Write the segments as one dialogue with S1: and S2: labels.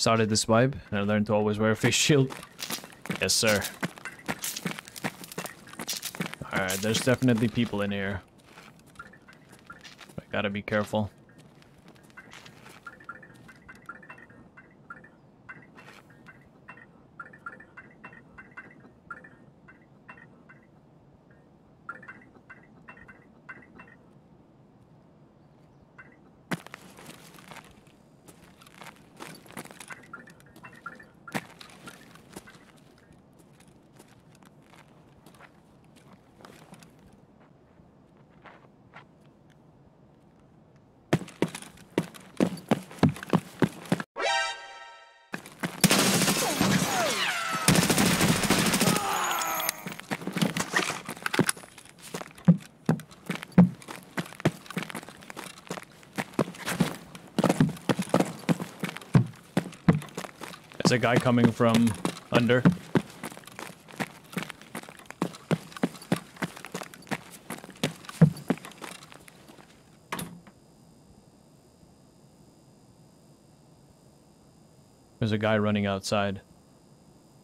S1: started this vibe, and I learned to always wear a face shield. Yes, sir. Alright, there's definitely people in here. I gotta be careful. There's a guy coming from under. There's a guy running outside.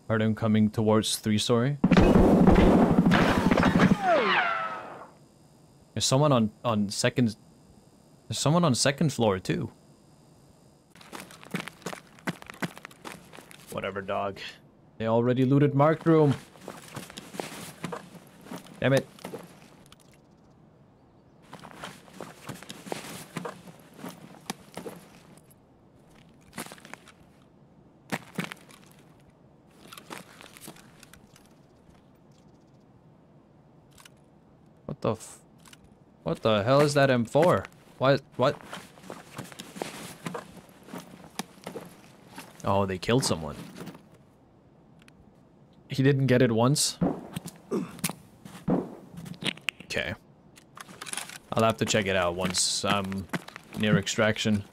S1: Heard him coming towards three story. There's someone on on second. There's someone on second floor too. Whatever, dog. They already looted marked room. Damn it. What the What the hell is that M4? What? What? Oh, they killed someone. He didn't get it once? Okay. I'll have to check it out once I'm near extraction.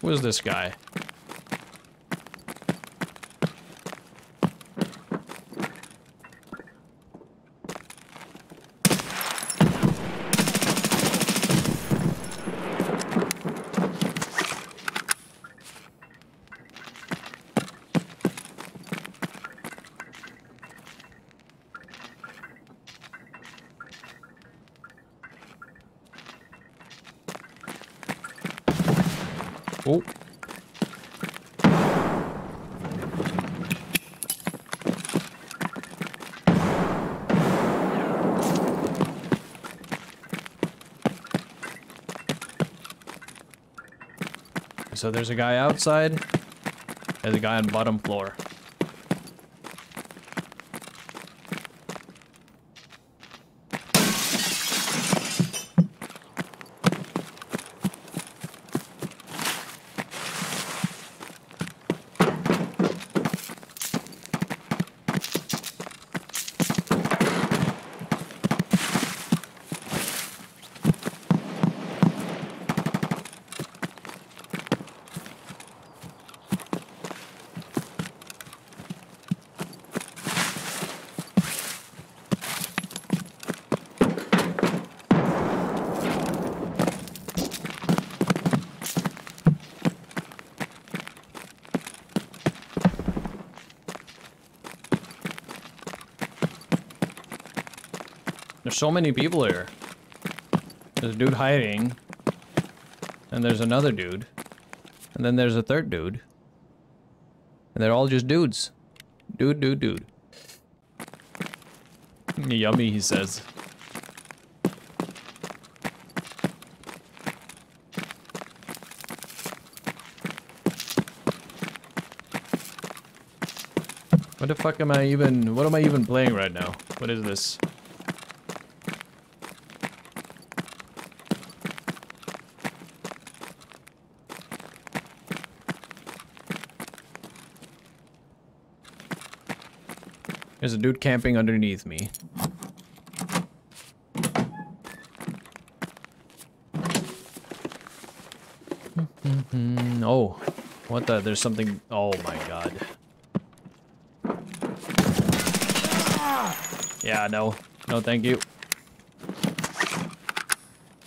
S1: Who is this guy? So there's a guy outside. There's a guy on bottom floor. There's so many people here. There's a dude hiding. And there's another dude. And then there's a third dude. And they're all just dudes. Dude, dude, dude. Yummy, he says. What the fuck am I even, what am I even playing right now? What is this? There's a dude camping underneath me. Oh, what the? There's something. Oh my god. Yeah, no. No, thank you.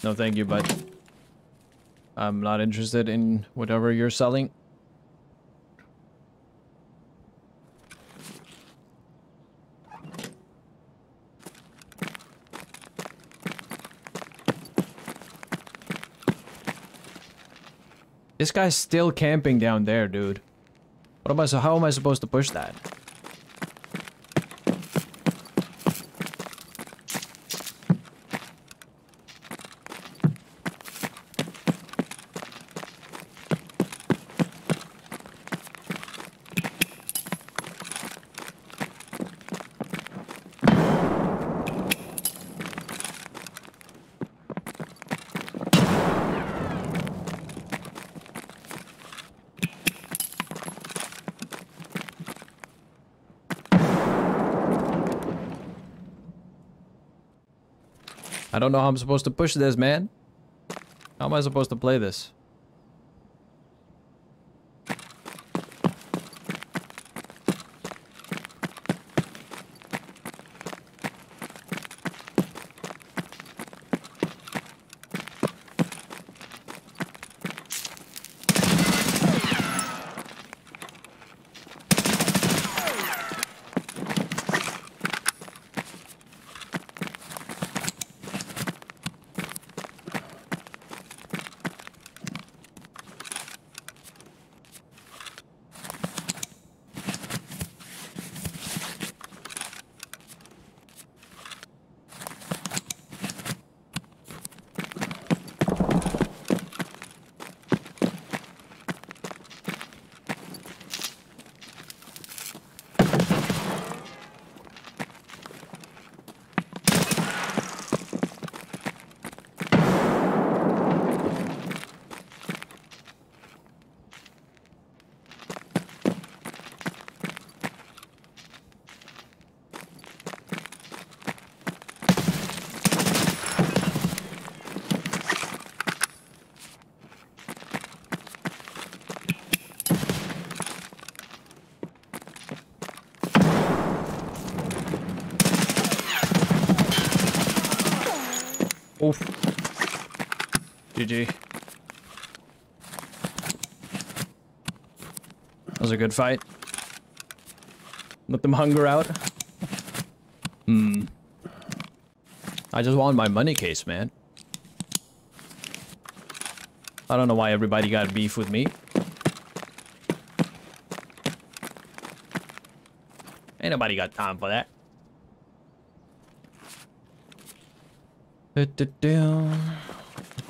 S1: No, thank you, bud. I'm not interested in whatever you're selling. This guy's still camping down there, dude. What am I so how am I supposed to push that? I don't know how I'm supposed to push this, man. How am I supposed to play this? Oof. GG. That was a good fight. Let them hunger out. Hmm. I just want my money case, man. I don't know why everybody got beef with me. Ain't nobody got time for that.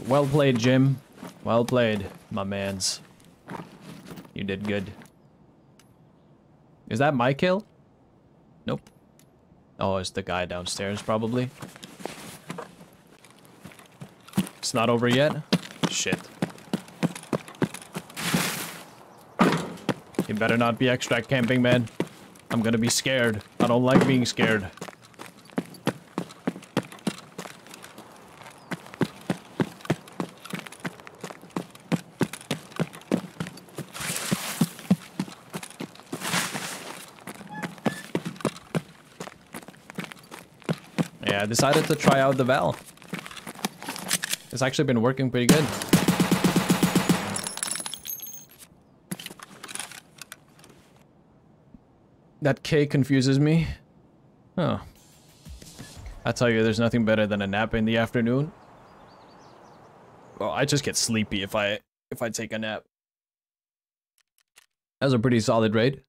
S1: Well played, Jim. Well played, my mans. You did good. Is that my kill? Nope. Oh, it's the guy downstairs, probably. It's not over yet? Shit. You better not be extract camping, man. I'm gonna be scared. I don't like being scared. Decided to try out the Val. It's actually been working pretty good. That K confuses me. Oh. I tell you, there's nothing better than a nap in the afternoon. Well, I just get sleepy if I if I take a nap. That was a pretty solid raid.